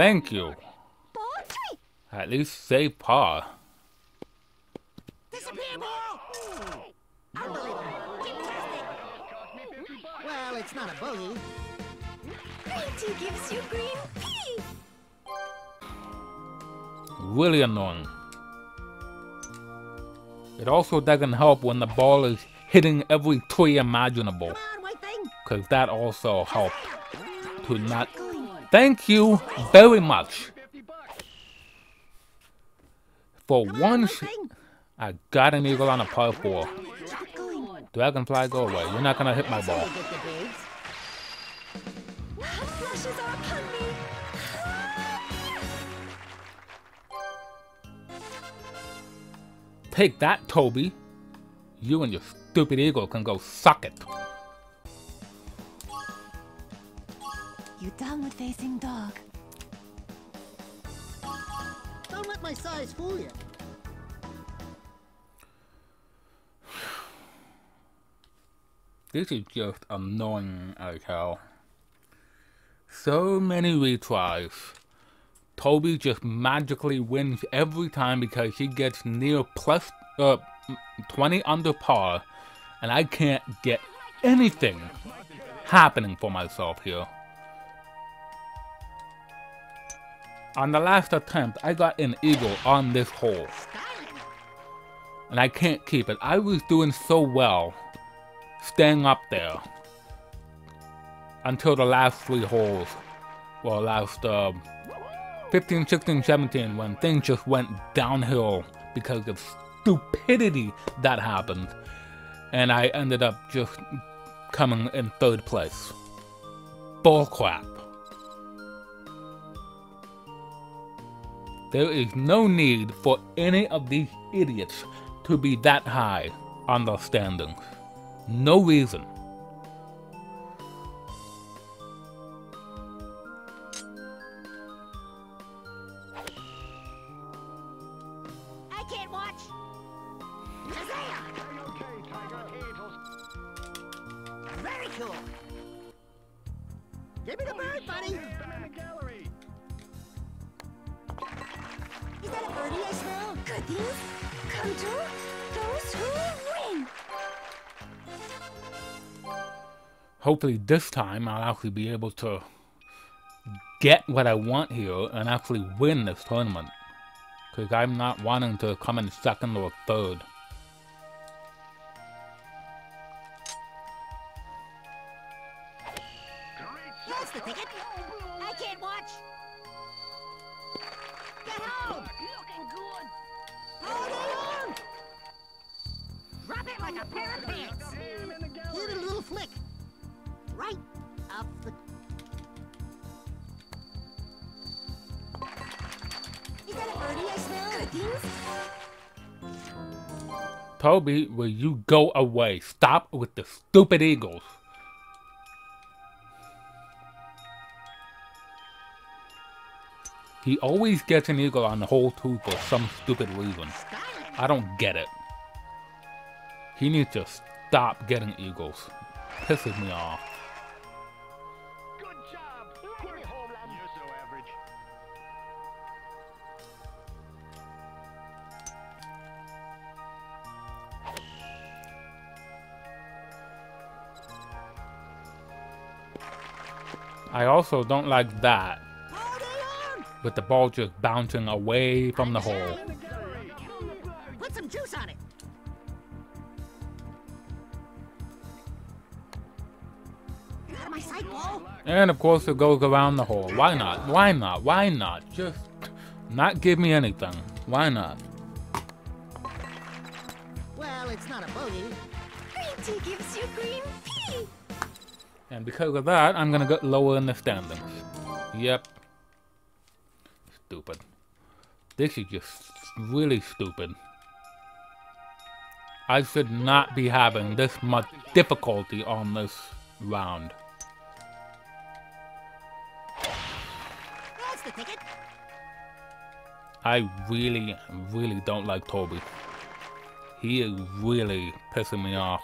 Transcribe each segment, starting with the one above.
Thank you. At least say pa. Disappear ball! Unbelievable! Fantastic! Well, it's not a bogey. Green tea gives you green pea. Really annoying. It also doesn't help when the ball is hitting every tree imaginable. Come on, white thing! Because that also helped to not... Thank you very much. For once! I got an eagle on a par 4. Dragonfly, go away. You're not gonna hit my ball. Take that, Toby. You and your stupid eagle can go suck it. You done with facing dog. Don't let my size fool you. This is just annoying as hell. So many retries. Toby just magically wins every time because he gets near plus uh, 20 under par, and I can't get anything happening for myself here. On the last attempt, I got an eagle on this hole, and I can't keep it. I was doing so well, staying up there, until the last three holes. Well, last uh, 15, 16, 17, when things just went downhill because of stupidity that happened. And I ended up just coming in third place. Bullcrap. There is no need for any of these idiots to be that high on the standings. No reason. Things come to those who win. Hopefully, this time I'll actually be able to get what I want here and actually win this tournament. Because I'm not wanting to come in second or third. Toby, will you go away? Stop with the stupid eagles. He always gets an eagle on the whole two for some stupid reason. I don't get it. He needs to stop getting eagles. Pisses me off. I also don't like that, with the ball just bouncing away from the hole. Put some juice on it. Out of my sight, ball. And of course it goes around the hole. Why not? Why not? Why not? Just not give me anything. Why not? Well, it's not a bogey. green tea gives you green pea. And because of that, I'm gonna get lower in the standings. Yep. Stupid. This is just really stupid. I should not be having this much difficulty on this round. That's the ticket. I really, really don't like Toby. He is really pissing me off.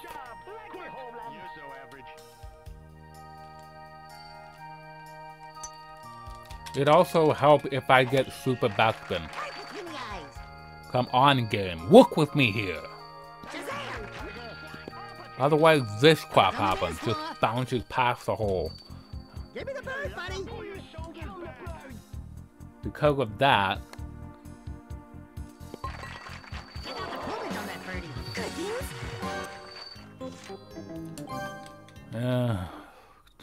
It also help if I get super backspin. Right between the eyes. Come on, game. Work with me here. Otherwise, this crap happens. Just bounces past the hole. Give me the bird, buddy. Because of that, Get the plumage on that birdie. Good things? uh,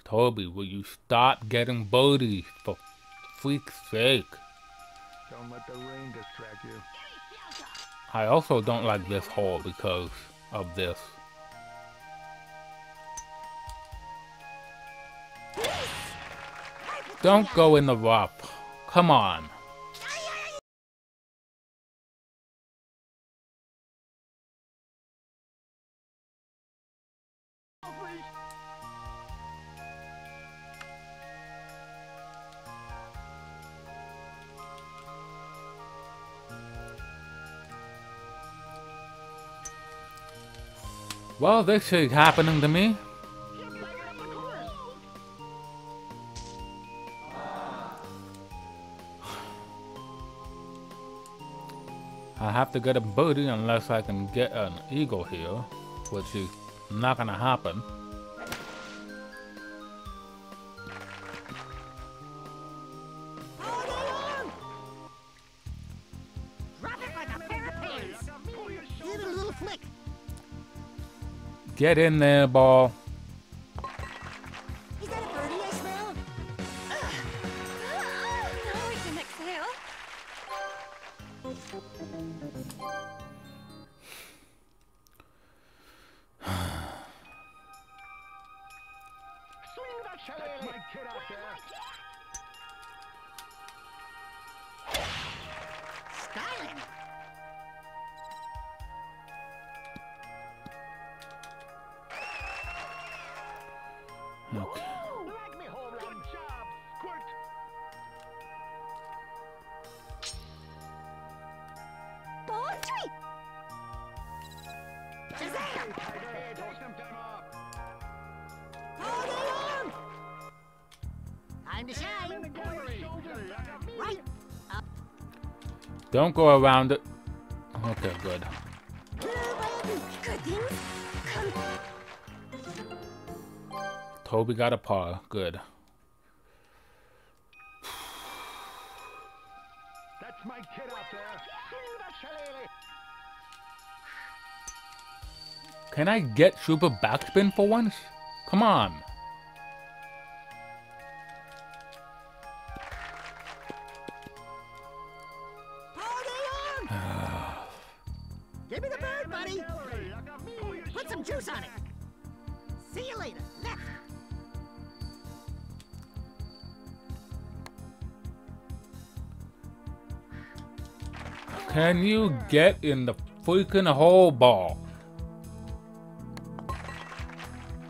Toby, will you stop getting birdies for freak's sake? Don't let the rain distract you. I also don't like this hole because of this. Don't go in the rough. Come on. Well, this is happening to me. I have to get a birdie unless I can get an eagle here, which is not gonna happen. Get in there, ball. Right. Don't go around it. Okay, good. Good Toby got a par. Good. That's my kid out there. Swing that shillelagh. Can I get super backspin for once? Come on. Can you get in the freaking hole ball?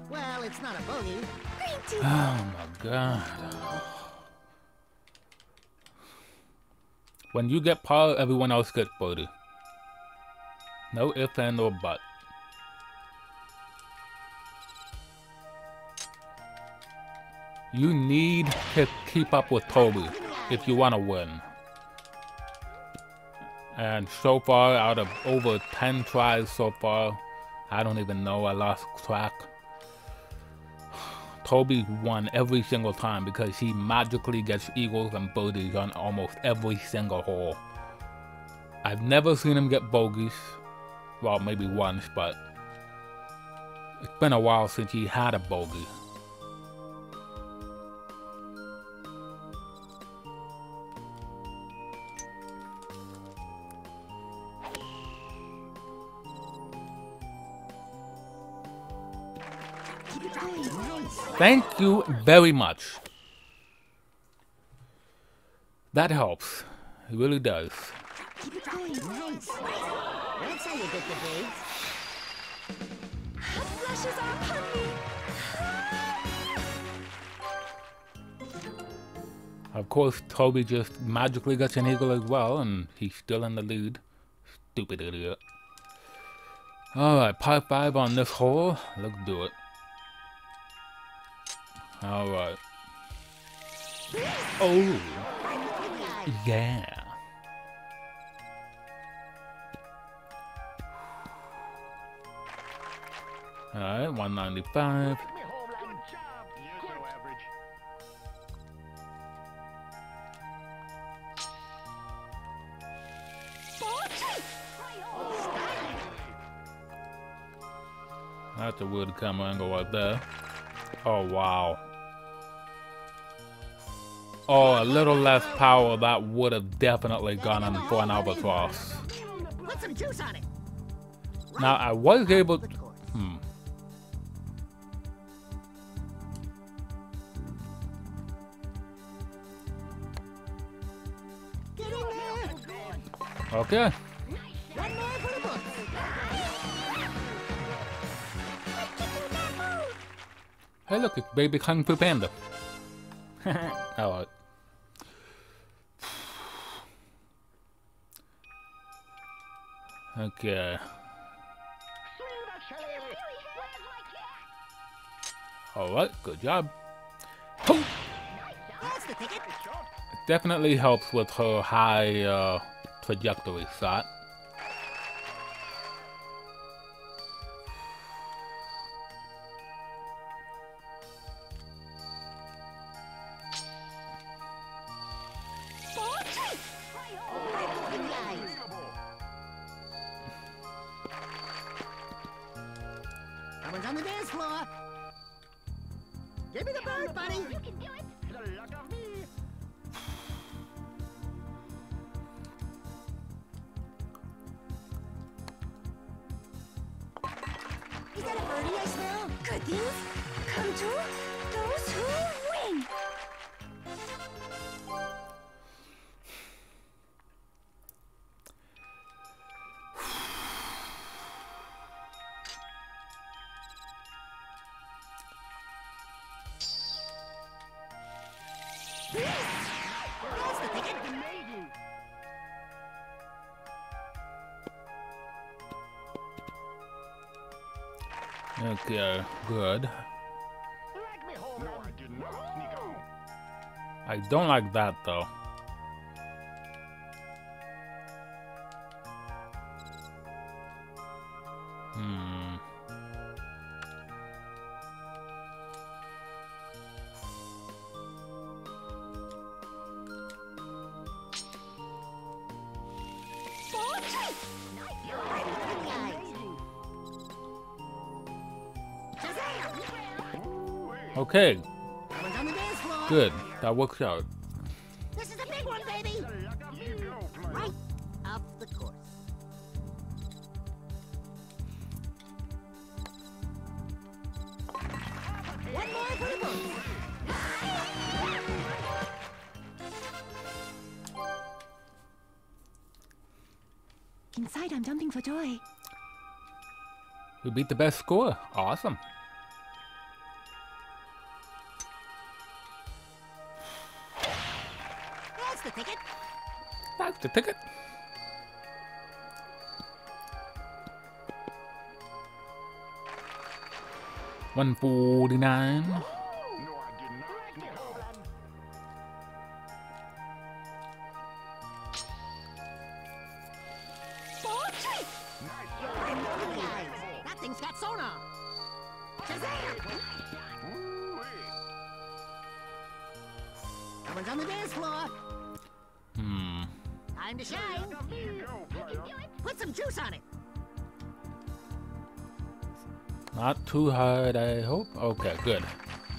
Well, it's not a bogey. Oh my god. When you get par, everyone else gets birdie. No if and or but. You need to keep up with Toby if you want to win. And so far, out of over 10 tries so far, I don't even know, I lost track. Toby won every single time because he magically gets eagles and birdies on almost every single hole. I've never seen him get bogeys. Well, maybe once, but it's been a while since he had a bogey. Thank you very much. That helps. It really does. Of course, Toby just magically gets an eagle as well, and he's still in the lead. Stupid idiot. Alright, par 5 on this hole. Let's do it. Alright. Oh! Yeah. Alright, 195. Take me home, lad. Good job. You're so average. That's a weird camera angle right there. Oh, wow. Oh, a little less power, that would have definitely gone in for an albatross. Put some juice on it. Now, I was able... Course. Hmm. Okay. One more for the books. Hey, look, it's baby Kung Fu Panda. Alright. Okay. Alright, good job. The. Definitely helps with her high uh, trajectory shot. Is that a birdie I smell? Good things come to those who Okay, uh, good. Drag me home, no, I did not. Sneak on. I don't like that though. Okay, Someone's on the dance floor. good. That works out. This is a big one, baby. The luck of you go, player. Right up the course. One more for the books. Inside, I'm jumping for joy. We beat the best score. Awesome. The ticket. One forty nine. Time to shine. Here you go, player. Put some juice on it. Not too hard, I hope. Okay, good.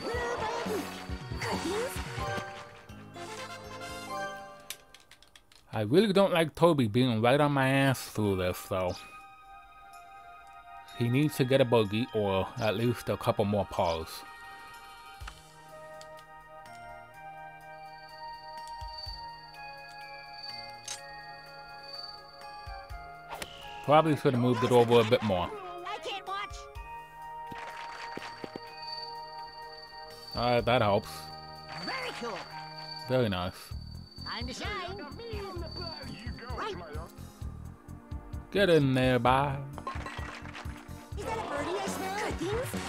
Good I really don't like Toby being right on my ass through this, though. He needs to get a bogey, or at least a couple more pars. Probably should have moved it over a bit more. I can't. Alright, that helps. Very cool. Very nice. Time to shine. Right. Get in there, bye. Is that a birdie I smell? Good things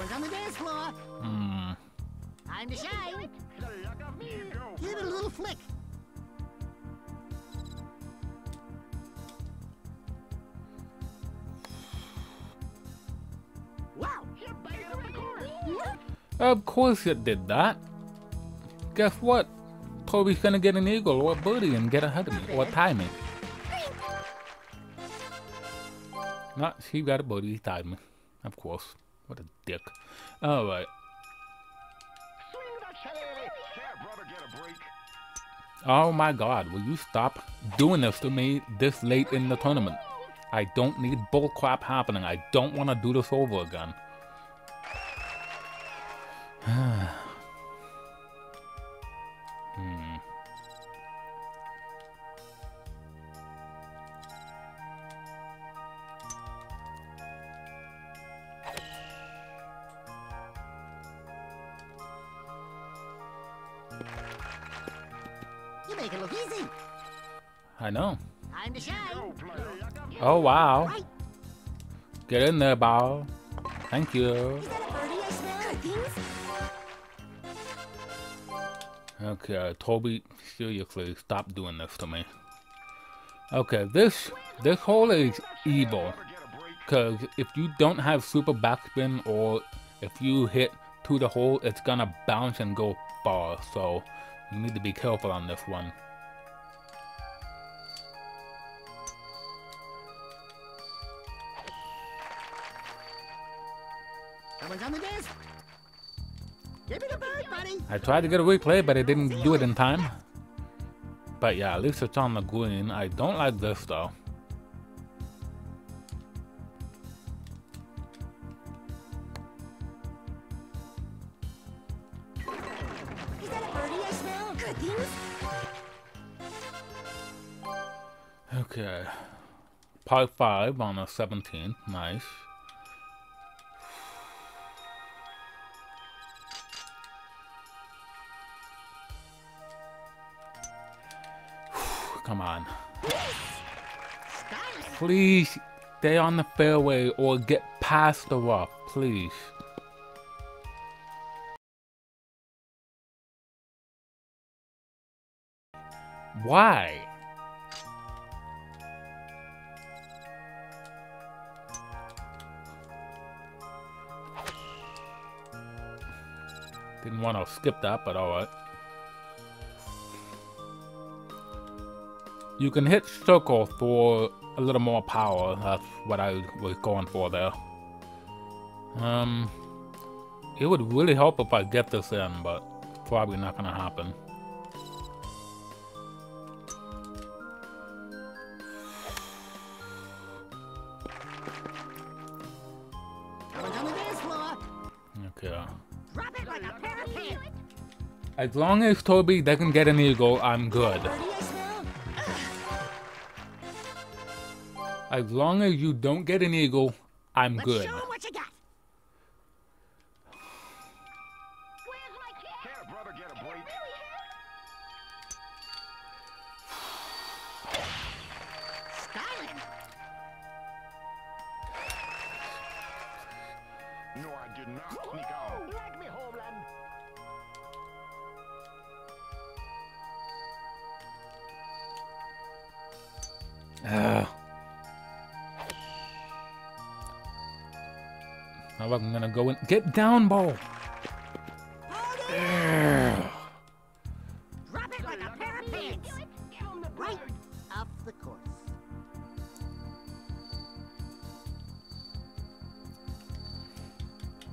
Someone's on the dance floor. Hmm. Time to shine. Of Give it a little flick. Wow. You're banging up the course. Of course it did that. Guess what? Toby's gonna get an eagle or a birdie and get ahead of me or tie me. No, he got a birdie, he tied me. Of course. What a dick. Alright. Swing that shillelagh. Here, brother, get a break. Oh my god, will you stop doing this to me this late in the tournament? I don't need bullcrap happening. I don't want to do this over again. I know. Time to shine. Oh wow. Get in there, ball. Thank you. Is that a birdie I smell? Good things? Okay, uh, Toby, seriously, stop doing this to me. Okay, this this hole is evil. Get a break. Because if you don't have super backspin or if you hit to the hole, it's gonna bounce and go far. So you need to be careful on this one. I tried to get a replay, but I didn't do it in time. But yeah, at least it's on the green. I don't like this though. A? Okay. Par 5 on the 17th. Nice. Come on. Please stay on the fairway or get past the rough. Please. Why? Didn't want to skip that, but alright. You can hit circle for a little more power. That's what I was going for there. Um, it would really help if I get this in, but probably not gonna happen. Someone's on the dance floor. Okay. Like a pair of pants. As long as Toby doesn't get an eagle, I'm good. As long as you don't get an eagle, I'm Let's good. show 'em what you got. Where's Now I'm gonna go in. Get down, ball. Drop it like a pair of pants. Right off the course.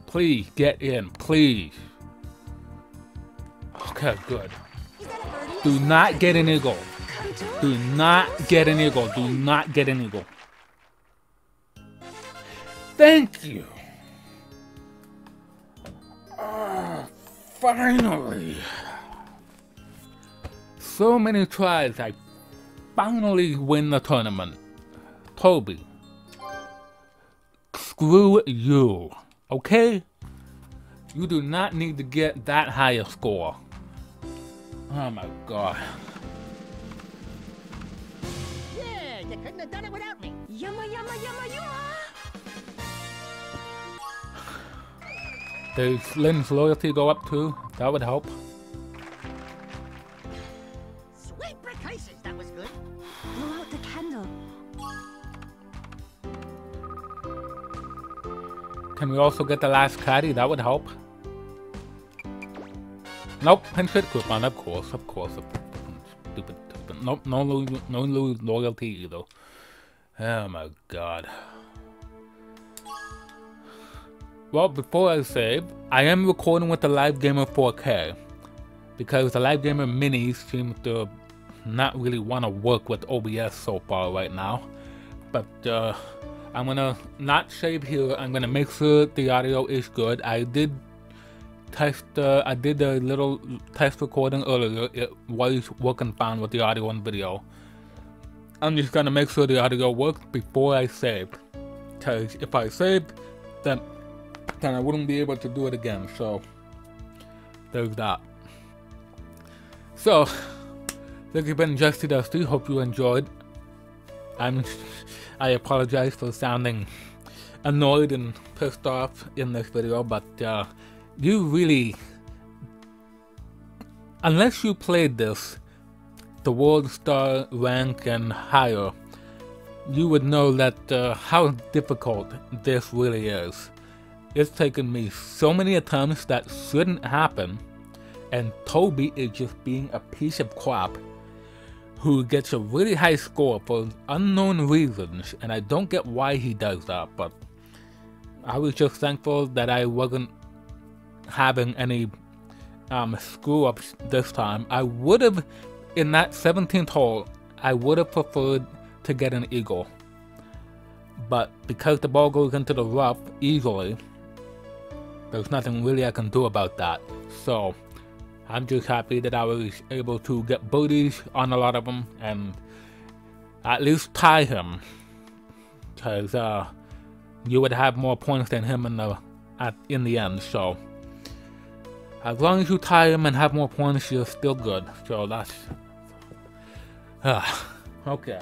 Please get in, please. Okay, good. Is that a birdie I Do not get an eagle. Do not get an eagle. Do not get an eagle. Thank you. Finally! So many tries, I finally win the tournament. Toby. Screw you. Okay? You do not need to get that high a score. Oh my god. Yeah, you couldn't have done it without Does Lin's loyalty go up too? That would help. Sweet brick that was good. Blow out the candle. Can we also get the last caddy? That would help. Nope, pinch hit coupon, of course, of course. Of course. Stupid, stupid. Nope, no, no lo loyalty either. Oh my god. Well, before I save, I am recording with the Live Gamer 4K. Because the Live Gamer Minis seem to not really want to work with OBS so far right now. But, uh, I'm gonna not save here. I'm gonna make sure the audio is good. I did test. Uh, I did a little test recording earlier. It was working fine with the audio and video. I'm just gonna make sure the audio works before I save. Cause if I save, then then I wouldn't be able to do it again. So there's that. So this has been Justy Dusty. Hope you enjoyed. I'm I apologize for sounding annoyed and pissed off in this video, but uh, you really, unless you played this, the world star rank and higher, you would know that uh, how difficult this really is. It's taken me so many attempts that shouldn't happen, and Toby is just being a piece of crap who gets a really high score for unknown reasons, and I don't get why he does that, but I was just thankful that I wasn't having any um, screw ups this time. I would have, in that 17th hole, I would have preferred to get an eagle. But because the ball goes into the rough easily, there's nothing really I can do about that. So, I'm just happy that I was able to get birdies on a lot of them and at least tie him. Because uh, you would have more points than him in the at in the end. So as long as you tie him and have more points, you're still good. So that's uh, okay.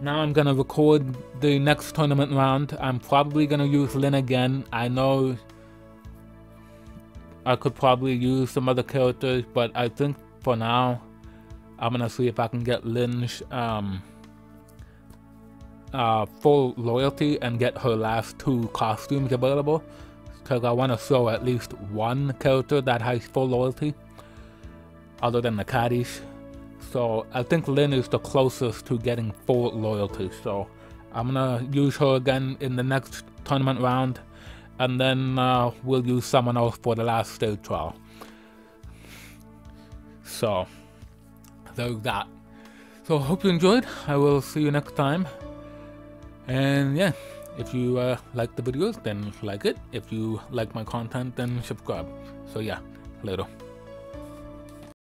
Now I'm gonna record the next tournament round. I'm probably gonna use Lin again. I know I could probably use some other characters, but I think for now, I'm gonna see if I can get Lin's um, uh, full loyalty and get her last two costumes available because I want to show at least one character that has full loyalty other than the caddies. So I think Lin is the closest to getting full loyalty. So I'm gonna use her again in the next tournament round and then uh, we'll use someone else for the last stage trial. So there's that. So hope you enjoyed. I will see you next time. And yeah, if you uh, like the videos, then like it. If you like my content, then subscribe. So yeah, later.